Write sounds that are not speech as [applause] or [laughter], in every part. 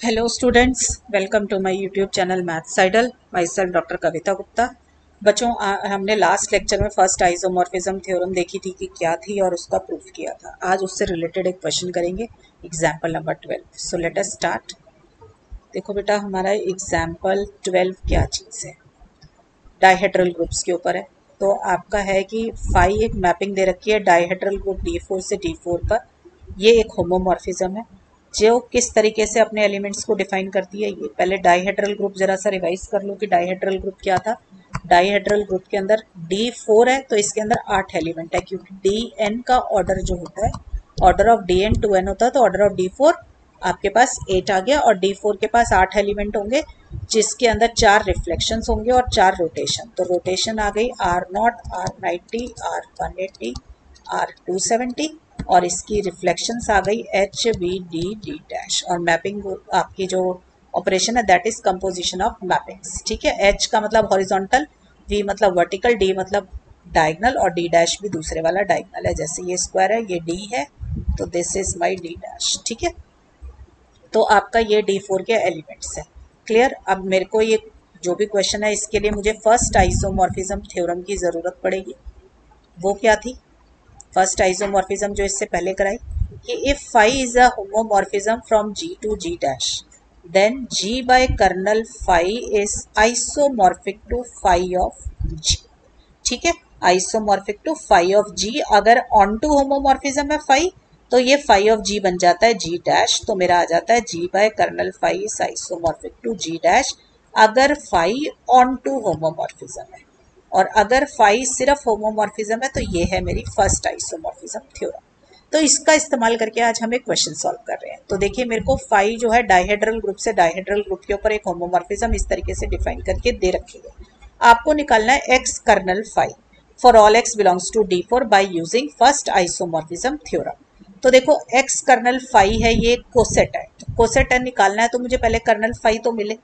Hello students welcome to my YouTube channel math साइडल my self doctor Kavita Gupta बच्चों आ, हमने last lecture में first isomorphism theorem देखी थी कि क्या थी और उसका प्रूफ किया था। आज उससे रिलेटेड एक क्वेश्चन करेंगे example number twelve so let us start देखो बेटा हमारा एग्ज़ाम्पल ट्वेल्व क्या चीज़ है? डाइहेड्रल ग्रुप्स के ऊपर है। तो आपका है कि फाइव एक मैपिंग दे रखी है डाइहेड्रल ग्रुप डी फोर से डी फोर पर ये एक होमोमॉर्फिज्म है। जो किस तरीके से अपने एलिमेंट्स को डिफाइन करती है, ये पहले डाइहेड्रल ग्रुप जरा सा रिवाइज कर लो कि डाइहेड्रल ग्रुप क्या था। डाइहेड्रल ग्रुप के अंदर डी फोर है तो इसके अंदर आठ एलिमेंट है, क्योंकि डी एन का ऑर्डर जो होता है order of D N two N होता है तो ऑर्डर ऑफ़ डी फोर आपके पास एट आ गया और डी फोर के पास आठ एलिमेंट होंगे, जिसके अंदर चार रिफ्लेक्शन होंगे और चार रोटेशन तो रोटेशन आ गई R naught R ninety R one eighty R two seventy और इसकी रिफ्लेक्शंस आ गई H V D D dash और मैपिंग आपकी जो ऑपरेशन है that is composition of mappings ठीक है? एच का मतलब हॉरिजॉन्टल वी मतलब वर्टिकल डी मतलब डायगनल और डी डैश भी दूसरे वाला डायगनल है। जैसे ये स्क्वायर है, ये डी है तो this is my D dash ठीक है? तो आपका ये डी फोर के एलिमेंट्स है। क्लियर अब मेरे को ये जो भी क्वेश्चन है, इसके लिए मुझे फ़र्स्ट आइसोमॉर्फिज्म थ्योरम की ज़रूरत पड़ेगी। वो क्या थी? फ़र्स्ट आइसोमॉर्फिज्म जो इससे पहले कराई, कि if phi is a homomorphism from G to G dash then G by kernel phi is isomorphic to phi of G ठीक है? Isomorphic to phi of G अगर ऑन टू होमोमॉर्फिज्म है phi तो ये फाई ऑफ़ जी बन जाता है जी dash तो मेरा आ जाता है G by kernel phi is isomorphic to G dash अगर फाई ऑन टू होमोमॉर्फिज्म है। और अगर फाई सिर्फ़ होमोमॉर्फिज्म है तो ये है मेरी फ़र्स्ट आइसोमॉर्फिज्म थ्योरम तो इसका इस्तेमाल करके आज हम एक क्वेश्चन सॉल्व कर रहे हैं। तो देखिए, मेरे को फाई जो है डाइहेड्रल ग्रुप से डाइहेड्रल ग्रुप के ऊपर एक होमोमॉर्फिज्म इस तरीके से डिफाइन करके दे रखी है। आपको निकालना है x kernel phi for all x belongs to D four by using first isomorphism theorem तो देखो एक्स कर्नल फाई है, ये कोसेट है। कोसेट है निकालना है तो मुझे पहले कर्नल फाई तो मिले।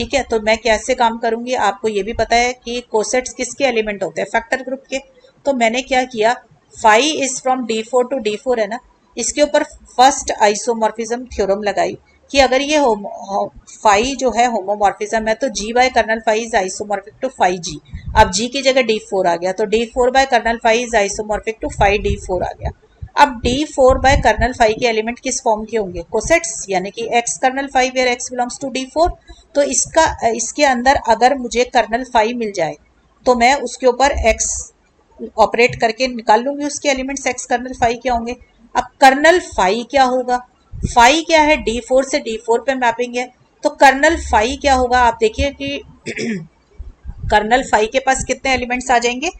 ठीक है तो मैं कैसे काम करूँगी, आपको ये भी पता है कि कोसेट्स किसके एलिमेंट होते हैं फैक्टर ग्रुप के। तो मैंने क्या किया phi is from D four to D four है ना, इसके ऊपर फ़र्स्ट आइसोमॉर्फिज्म थ्योरम लगाई कि अगर ये होमो फाइव जो है होमोमॉर्फिज्म है तो G by kernel phi is isomorphic to phi G अब जी की जगह डी फोर आ गया तो D four by kernel phi is isomorphic to phi D four आ गया। अब D four by kernel phi के एलिमेंट किस फॉर्म के होंगे? कोसेट्स यानी कि x kernel phi where x belongs to D four तो इसका, इसके अंदर अगर मुझे कर्नल फाइव मिल जाए तो मैं उसके ऊपर एक्स ऑपरेट करके निकाल लूँगी उसके एलिमेंट्स एक्स कर्नल फाइव क्या होंगे? अब कर्नल फाइव क्या होगा? फाइव क्या है? डी फोर से डी फोर पे मैपिंग है। तो कर्नल फाइव क्या होगा? आप देखिए कि [clears throat] कर्नल फाइव के पास कितने एलिमेंट्स आ जाएँगे?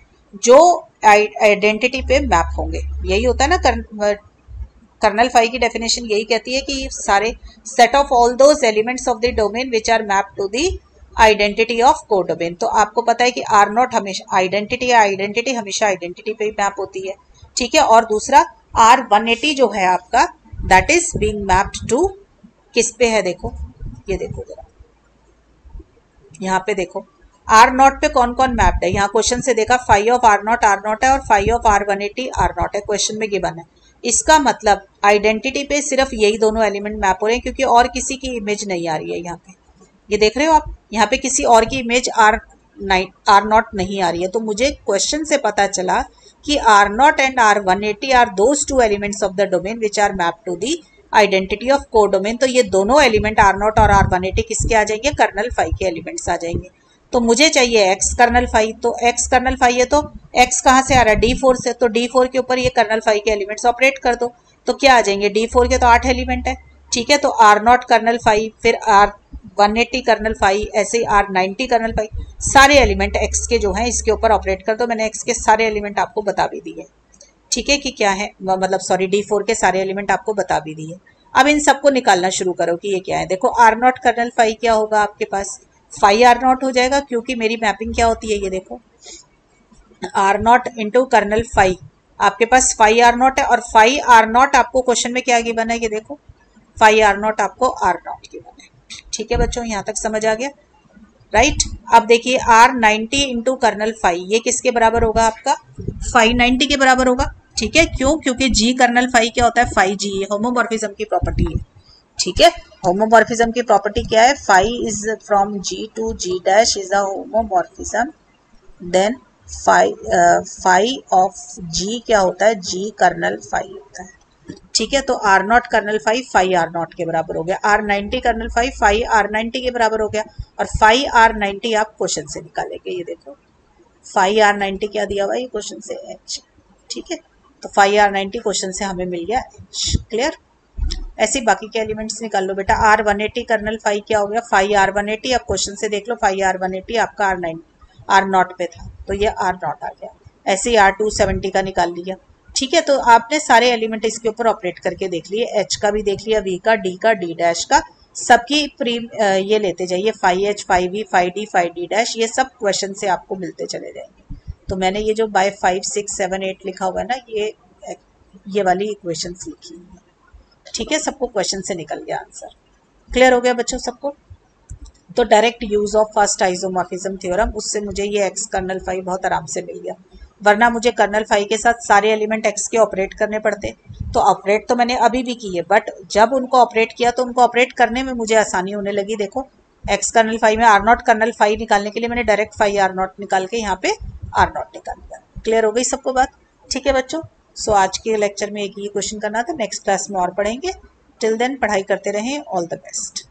जो आइडेंटिटी पे मैप होंगे। यही होता है ना कर्नल फाइव की डेफिनेशन यही कहती है कि सारे set of all those elements of the domain which are map to the identity of codomain तो आपको पता है कि आर नॉट हमेशा आइडेंटिटी या आइडेंटिटी हमेशा आइडेंटिटी पे मैप होती है। ठीक है? और दूसरा आर वन एटी जो है आपका that is being mapped to किस पे है? देखो, ये देखो जरा। यहाँ पे देखो। आर नॉट पे कौन कौन मैप्ड है? यहाँ क्वेश्चन से देखा phi of R naught R naught है और phi of R one eighty R naught है। क्वेश्चन में गिवन है। इसका मतलब आइडेंटिटी पे सिर्फ़ यही दोनों एलिमेंट मैप हो रहे हैं, क्योंकि और किसी की इमेज नहीं आ रही है यहाँ पे। ये देख रहे हो आप? यहाँ पे किसी और की image R nine R naught नहीं आ रही है। तो मुझे क्वेश्चन से पता चला कि R naught and R one eighty are those two elements of the domain which are map to the identity of codomain तो ये दोनों एलिमेंट आर नॉट और आर वन एटी किसके आ जाएँगे? कर्नल फाइव के एलिमेंट्स आ जाएँगे। तो मुझे चाहिए एक्स कर्नल फाइव तो एक्स कर्नल फाइव है तो एक्स कहाँ से आ रहा है? डी फोर से। तो डी फोर के ऊपर ये कर्नल फाइव के एलिमेंट्स ऑपरेट कर दो। तो क्या आ जाएँगे? डी फोर के तो आठ एलिमेंट है। ठीक है तो आर नॉट कर्नल फाइव फिर R one eighty kernel phi ऐसे ही आर नाइन्टी कर्नल फाइव सारे एलिमेंट एक्स के जो हैं, इसके ऊपर ऑपरेट कर दो। मैंने एक्स के सारे एलिमेंट आपको बता भी दिए। ठीक है कि क्या है? मतलब सॉरी डी फोर के सारे एलिमेंट आपको बता भी दिए। अब इन सबको निकालना शुरू करो कि ये क्या है। देखो आर नॉट कर्नल फाइव क्या होगा आपके पास? फाइव आर नॉट हो जाएगा, क्योंकि मेरी मैपिंग क्या होती है, ये देखो। R naught into kernel phi आपके पास फाइव आर नॉट है और फाइव आर नॉट आपको क्वेश्चन में क्या गिवन है, ये देखो। फाइव आर नॉट आपको आर नॉट गिवन है। ठीक है बच्चों, यहाँ तक समझ आ गया? राइट? अब देखिए R ninety into kernel phi ये किसके बराबर होगा आपका? फाइव नाइनटी के बराबर होगा। ठीक है? क्यों? क्योंकि जी कर्नल फाइव क्या होता है? फाइव जी होमोमॉर्फिज्म की प्रॉपर्टी है। ठीक है? होमोमॉर्फिज्म की प्रॉपर्टी क्या है? Phi is from G to G dash is a homomorphism then phi of G क्या होता है? जी कर्नल फाइव होता है। ठीक है तो R naught kernel phi phi R naught के बराबर हो गया। R ninety kernel phi phi R ninety के बराबर हो गया। और फाइव आर नाइनटी आप क्वेश्चन से निकालेंगे, ये देखो। फाइव आर नाइनटी क्या दिया हुआ ये क्वेश्चन से एच ठीक है तो फाइव आर नाइनटी क्वेश्चन से हमें मिल गया एच क्लियर ऐसे बाकी के एलिमेंट्स निकाल लो बेटा। R one eighty kernel phi क्या हो गया? फाइव आर वन एटी आप क्वेश्चन से देख लो, फाइव आर वन एटी आपका आर नाइन आर नॉट पे था तो ये आर नॉट आ गया। ऐसे ही आर टू सेवेंटी का निकाल लिया। ठीक है तो आपने सारे एलिमेंट इसके ऊपर ऑपरेट करके देख लिए एच का भी देख लिया वी का डी का डी डैश का। सबकी प्री ये लेते जाइए, phi H phi V phi D phi D dash ये सब क्वेश्चन से आपको मिलते चले जाएँगे। तो मैंने ये जो by five six seven eight लिखा हुआ है ना, ये ये वाली इक्वेशन लिखी हुई है। ठीक है, सबको क्वेश्चन से निकल गया आंसर क्लियर हो गया बच्चों सबको? तो direct use of first isomorphism theorem उससे मुझे ये एक्स कर्नल फाइव बहुत आराम से मिल गया. वरना मुझे कर्नल फाइव के साथ सारे एलिमेंट एक्स के ऑपरेट करने पड़ते. तो ऑपरेट तो मैंने अभी भी किए बट जब उनको ऑपरेट किया तो उनको ऑपरेट करने में मुझे आसानी होने लगी. देखो एक्स कर्नल फाइव में आर नॉट कर्नल फाइव निकालने के लिए मैंने डायरेक्ट फाइव आर नॉट निकाल के यहाँ पे आर नॉट निकाल दिया. क्लियर हो गई सबको बात? ठीक है बच्चों? सो आज के लेक्चर में एक ये क्वेश्चन करना था। नेक्स्ट क्लास में और पढ़ेंगे। टिल देन पढ़ाई करते रहें। All the best